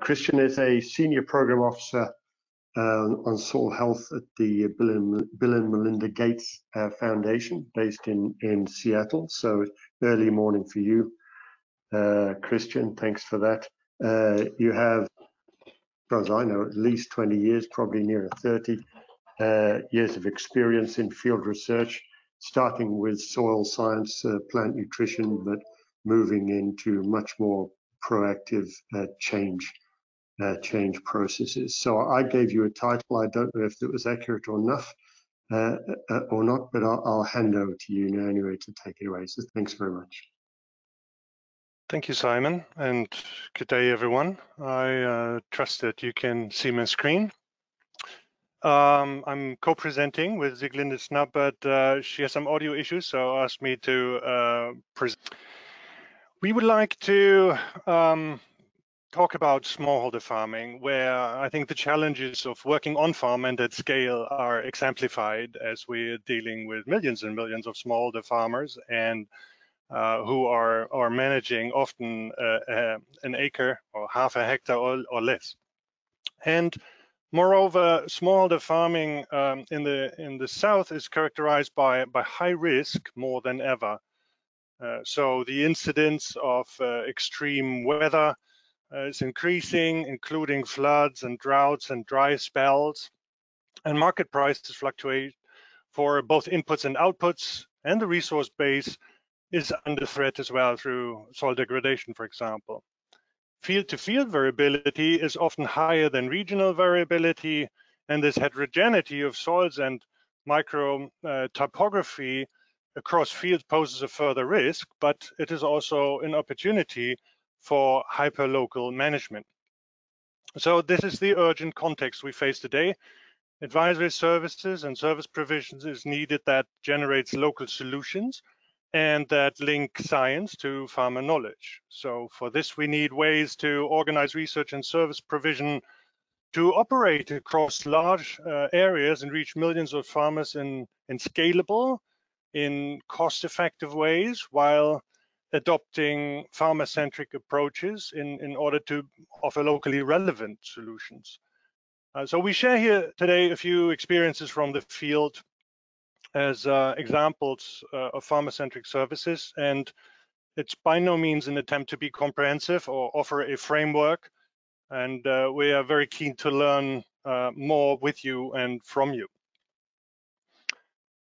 Christian is a senior program officer uh, on soil health at the Bill and, Bill and Melinda Gates uh, Foundation based in, in Seattle. So early morning for you, uh, Christian. Thanks for that. Uh, you have, as I know, at least 20 years, probably nearer 30 uh, years of experience in field research, starting with soil science, uh, plant nutrition, but moving into much more proactive change uh, change processes. So I gave you a title. I don't know if it was accurate or enough uh, uh, or not, but I'll, I'll, hand over to you now anyway to take it away. So thanks very much. Thank you, Simon, and good day, everyone. I uh, trust that you can see my screen. Um, I'm co-presenting with Sieglinde Snapp, but uh, she has some audio issues, so asked me to uh, present. We would like to um, talk about smallholder farming, where I think the challenges of working on farm and at scale are exemplified as we're dealing with millions and millions of smallholder farmers and uh, who are are managing often uh, uh, an acre or half a hectare or, or less. And moreover, smallholder farming um, in the in the south is characterized by by high risk more than ever. Uh, so the incidence of uh, extreme weather uh, is increasing, including floods and droughts and dry spells. And market prices fluctuate for both inputs and outputs, and the resource base is under threat as well through soil degradation, for example. Field-to-field -field variability is often higher than regional variability, and this heterogeneity of soils and micro uh, topography across fields poses a further risk, but it is also an opportunity for hyperlocal management. So this is the urgent context we face today. Advisory services and service provisions is needed that generates local solutions and that link science to farmer knowledge. So for this, we need ways to organize research and service provision to operate across large uh, areas and reach millions of farmers in, in scalable, in cost-effective ways, while adopting farmer-centric approaches in, in order to offer locally relevant solutions. Uh, so we share here today a few experiences from the field as uh, examples uh, of farmer-centric services, and it's by no means an attempt to be comprehensive or offer a framework, and uh, we are very keen to learn uh, more with you and from you.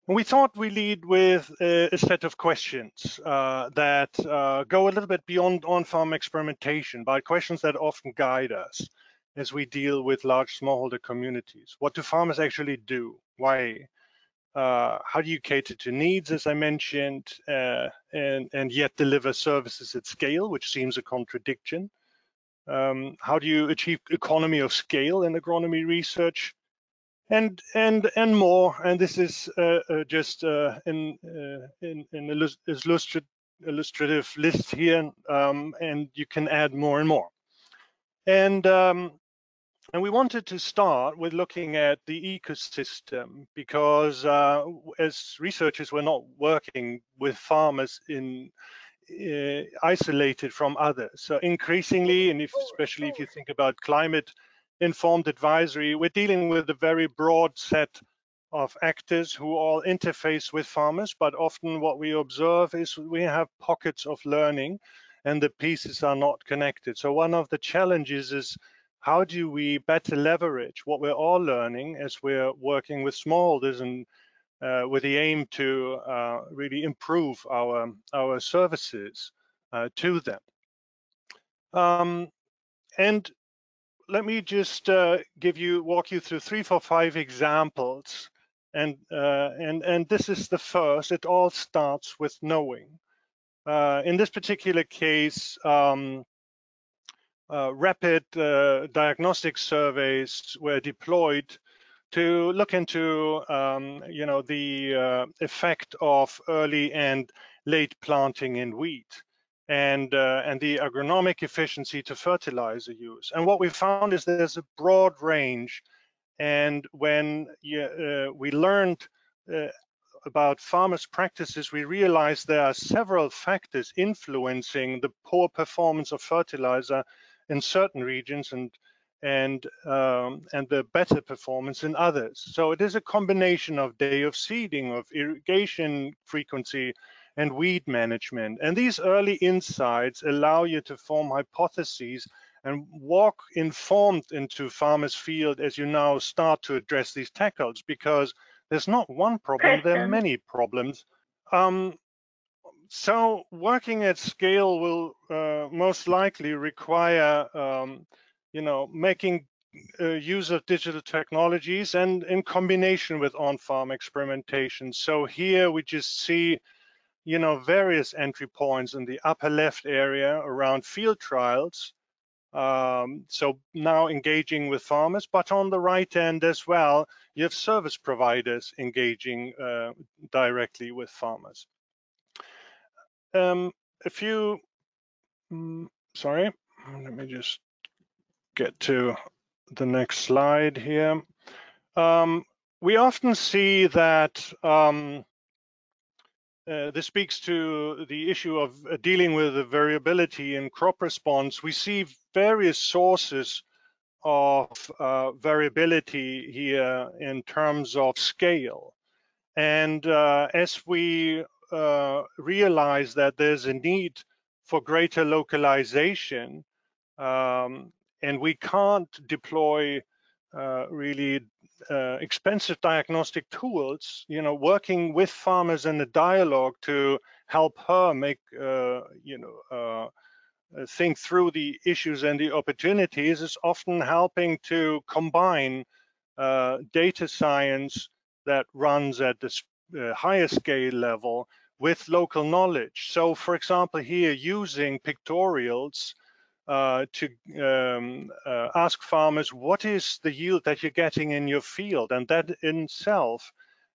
We thought we lead with a, a set of questions uh, that uh, go a little bit beyond on-farm experimentation, but questions that often guide us as we deal with large smallholder communities. What do farmers actually do? Why? Uh, how do you cater to needs, as I mentioned, uh, and, and yet deliver services at scale, which seems a contradiction? Um, how do you achieve economy of scale in agronomy research? And and and more. And this is uh, uh, just in uh, in in illustrative illustrative list here, um, and you can add more and more. And um, and we wanted to start with looking at the ecosystem because uh, as researchers, we're not working with farmers in uh, isolated from others. So increasingly, and if, especially if you think about climate informed advisory, we're dealing with a very broad set of actors who all interface with farmers, but often what we observe is we have pockets of learning and the pieces are not connected. So one of the challenges is how do we better leverage what we're all learning as we're working with smallholders and uh, with the aim to uh, really improve our, our services uh, to them. Um, and let me just uh, give you walk you through three, four, five examples, and uh, and and this is the first. It all starts with knowing. Uh, in this particular case, um, uh, rapid uh, diagnostic surveys were deployed to look into um, you know the uh, effect of early and late planting in wheat and uh, and the agronomic efficiency to fertilizer use. And what we found is there's a broad range. And when you, uh, we learned uh, about farmers' practices, we realized there are several factors influencing the poor performance of fertilizer in certain regions and and um, and the better performance in others. So it is a combination of day of seeding, of irrigation frequency, and weed management. And these early insights allow you to form hypotheses and walk informed into farmers' field as you now start to address these tackles because there's not one problem, there are many problems. Um, so working at scale will uh, most likely require um, you know, making uh, use of digital technologies and in combination with on-farm experimentation. So here we just see, you know, various entry points in the upper left area around field trials. Um, so now engaging with farmers, but on the right end as well, you have service providers engaging uh, directly with farmers. Um, a few, mm, sorry, let me just get to the next slide here. Um, we often see that um, uh, this speaks to the issue of uh, dealing with the variability in crop response. We see various sources of uh, variability here in terms of scale. And uh, as we uh, realize that there's a need for greater localization, um, and we can't deploy uh, really uh, expensive diagnostic tools, you know, working with farmers in a dialogue to help her make, uh, you know, uh, uh, think through the issues and the opportunities is often helping to combine uh, data science that runs at the higher scale level with local knowledge. So for example, here using pictorials uh, to um, uh, ask farmers what is the yield that you're getting in your field, and that in itself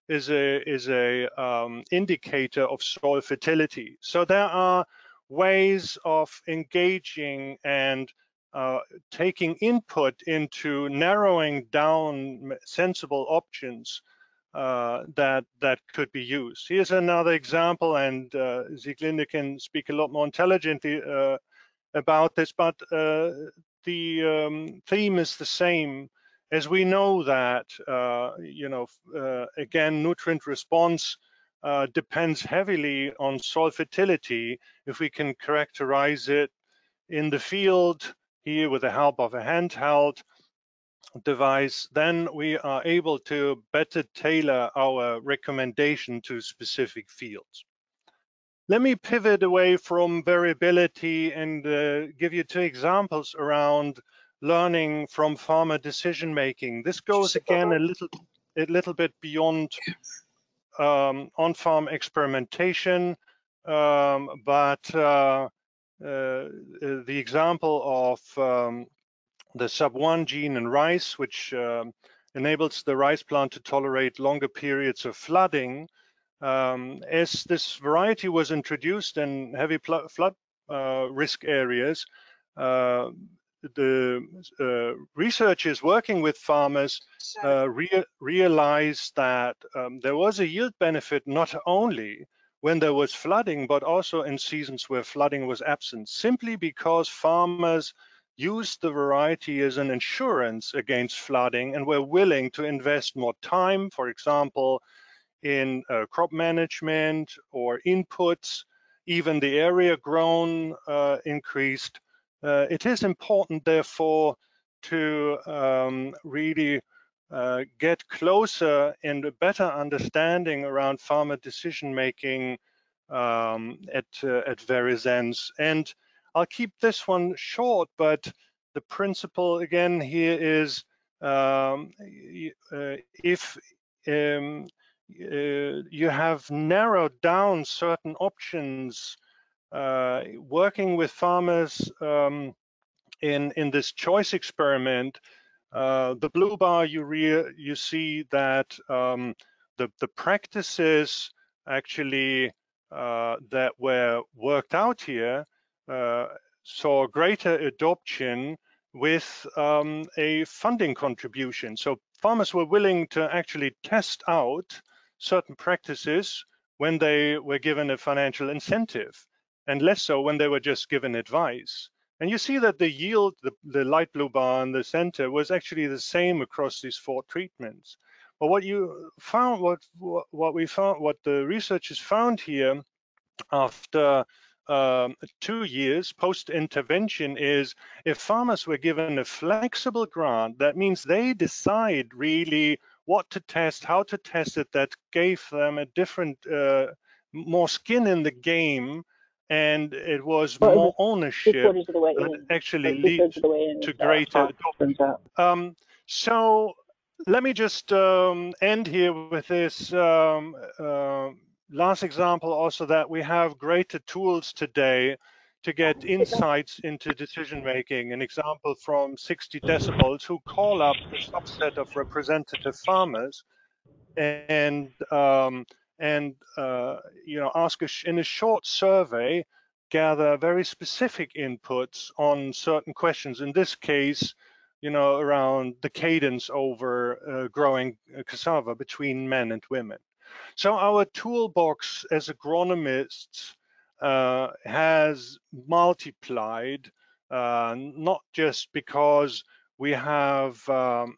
is a is a um, indicator of soil fertility. So there are ways of engaging and uh, taking input into narrowing down sensible options uh, that that could be used. Here's another example, and uh, Sieglinde can speak a lot more intelligently uh, about this, but uh, the um, theme is the same. As we know that, uh, you know, uh, again, nutrient response uh, depends heavily on soil fertility. If we can characterize it in the field here with the help of a handheld device, then we are able to better tailor our recommendation to specific fields. Let me pivot away from variability and uh, give you two examples around learning from farmer decision making. This goes again a little, a little bit beyond um, on-farm experimentation, um, but uh, uh, the example of um, the sub-1 gene in rice, which um, enables the rice plant to tolerate longer periods of flooding, um, as this variety was introduced in heavy flood uh, risk areas, uh, the uh, researchers working with farmers uh, rea realized that um, there was a yield benefit not only when there was flooding, but also in seasons where flooding was absent, simply because farmers used the variety as an insurance against flooding and were willing to invest more time, for example, in uh, crop management or inputs, even the area grown uh, increased. Uh, it is important, therefore, to um, really uh, get closer and a better understanding around farmer decision making um, at uh, at various ends. And I'll keep this one short, but the principle again here is um, uh, if um, uh, you have narrowed down certain options uh, working with farmers um, in in this choice experiment uh, the blue bar you re you see that um, the the practices actually uh, that were worked out here uh, saw greater adoption with um, a funding contribution. So farmers were willing to actually test out certain practices when they were given a financial incentive and less so when they were just given advice. And you see that the yield, the, the light blue bar in the center was actually the same across these four treatments. But what you found, what, what we found, what the researchers found here after um, two years post-intervention is if farmers were given a flexible grant, that means they decide really what to test, how to test it, that gave them a different, uh, more skin in the game and it was well, more ownership that actually leads to greater um, so let me just um, end here with this um, uh, last example also that we have greater tools today to get insights into decision making. An example from 60 decibels who call up a subset of representative farmers and um, and uh, you know ask a in a short survey gather very specific inputs on certain questions. In this case, you know, around the cadence over uh, growing cassava between men and women. So our toolbox as agronomists uh, has multiplied, uh, not just because we have um,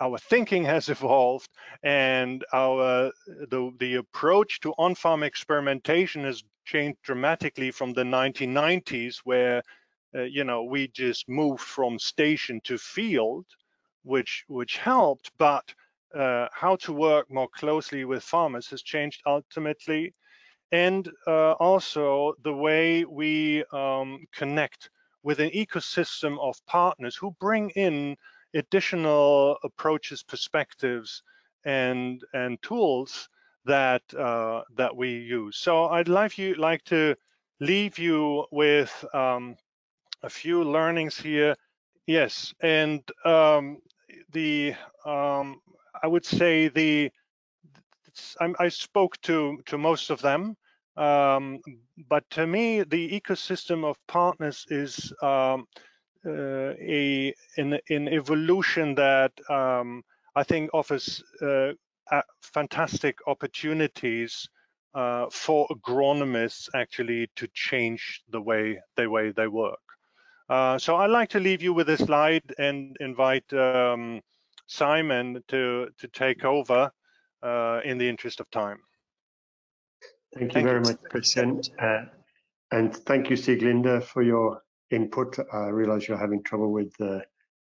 our thinking has evolved and our the, the approach to on-farm experimentation has changed dramatically from the 1990s where uh, you know we just moved from station to field which which helped but uh, how to work more closely with farmers has changed ultimately and uh, also the way we um, connect with an ecosystem of partners who bring in additional approaches, perspectives, and and tools that uh, that we use. So I'd like you like to leave you with um, a few learnings here. Yes, and um, the um, I would say the I spoke to to most of them, um, but to me the ecosystem of partners is um, uh, a an, an, evolution that um, I think offers uh, fantastic opportunities uh, for agronomists actually to change the way the way they work. Uh, so I'd like to leave you with a slide and invite um, Simon to to take over uh, in the interest of time. Thank you thank very you. much, Christian. Uh, and thank you, Sieglinde, for your input. I realize you're having trouble with the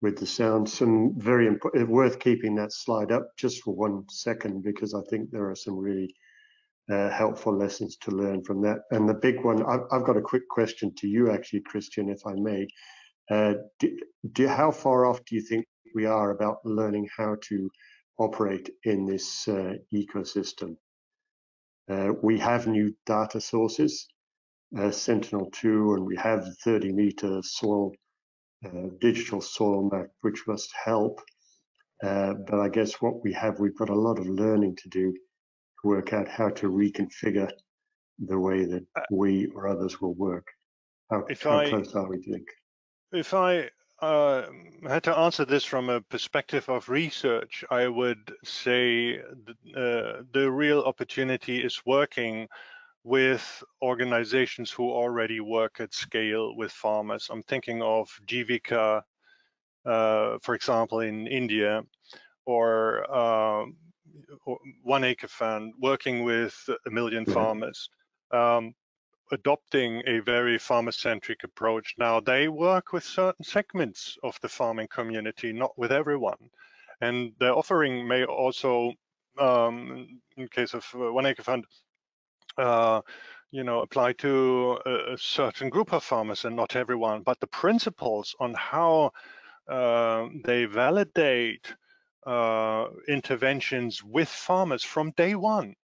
with the sound. Some very important, worth keeping that slide up just for one second because I think there are some really uh, helpful lessons to learn from that. And the big one, I've, I've, got a quick question to you, actually, Christian, if I may. Uh, do, do, how far off do you think we are about learning how to operate in this uh, ecosystem? Uh, we have new data sources uh, Sentinel-2, and we have the 30 meter soil uh, digital soil map, which must help. Uh, but I guess what we have, we've got a lot of learning to do to work out how to reconfigure the way that uh, we or others will work. How, how I, close are we, do you think? If I uh, had to answer this from a perspective of research, I would say uh, the real opportunity is working with organizations who already work at scale with farmers. I'm thinking of Jivika, uh, for example, in India, or, uh, One Acre Fund working with a million mm-hmm. farmers, um, adopting a very farmer-centric approach. Now they work with certain segments of the farming community, not with everyone. And their offering may also, um, in case of uh, One Acre Fund, uh, you know, apply to a, certain group of farmers and not everyone, but the principles on how uh, they validate uh, interventions with farmers from day one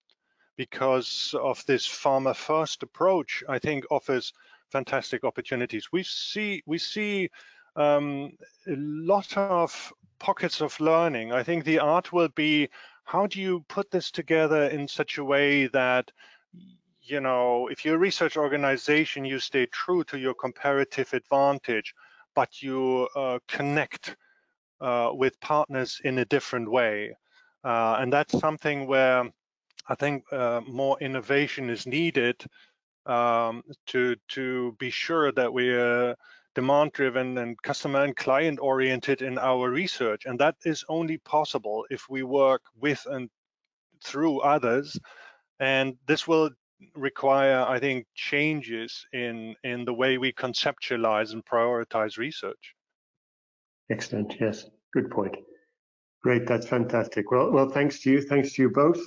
because of this farmer first approach, I think offers fantastic opportunities. We see, we see um, a lot of pockets of learning. I think the art will be, how do you put this together in such a way that you know, if you're a research organization, you stay true to your comparative advantage, but you uh, connect uh, with partners in a different way. Uh, and that's something where I think uh, more innovation is needed um, to to be sure that we are demand-driven and customer and client-oriented in our research, and that is only possible if we work with and through others. And this will require, I think, changes in in the way we conceptualize and prioritize research. Excellent. Yes, good point. Great, that's fantastic. Well, well, thanks to you. Thanks to you both.